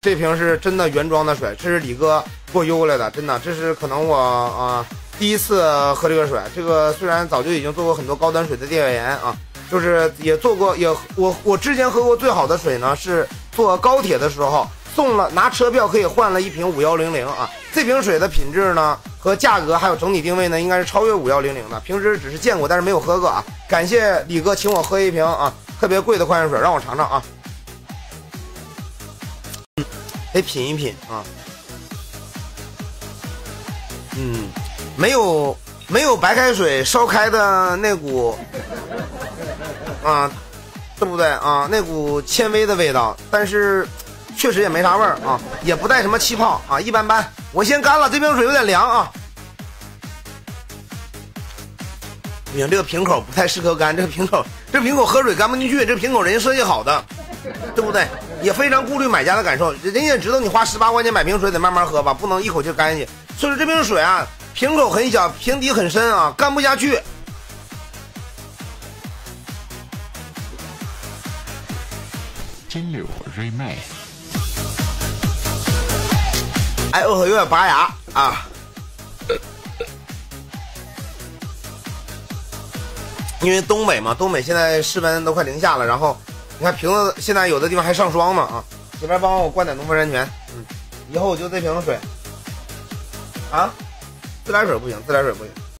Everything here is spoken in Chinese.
这瓶是真的原装的水，这是李哥给我邮过来的，真的，这是可能我啊第一次喝这个水。这个虽然早就已经做过很多高端水的调研啊，就是也做过，也我我之前喝过最好的水呢，是坐高铁的时候送了拿车票可以换了一瓶五幺零零啊。这瓶水的品质呢和价格还有整体定位呢，应该是超越五幺零零的。平时只是见过，但是没有喝过啊。感谢李哥请我喝一瓶啊特别贵的矿泉水，让我尝尝啊。得品一品啊，嗯，没有没有白开水烧开的那股啊，对不对啊？那股纤维的味道，但是确实也没啥味儿啊，也不带什么气泡啊，一般般。我先干了，这瓶水有点凉啊。不行，这个瓶口不太适合干，这个瓶口这瓶口喝水干不进去，这瓶口人家设计好的，对不对？也非常顾虑买家的感受，人家也知道你花十八块钱买瓶水得慢慢喝吧，不能一口气干下去。所以说这瓶水啊，瓶口很小，瓶底很深啊，干不下去。金柳瑞麦，哎，我有点拔牙啊，因为东北嘛，东北现在室温都快零下了，然后。你看瓶子现在有的地方还上霜呢啊！这边帮我灌点农夫山泉，嗯，以后我就这瓶子水，啊，自来水不行，自来水不行。